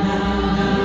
down, down, down.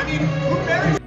I mean, who marries?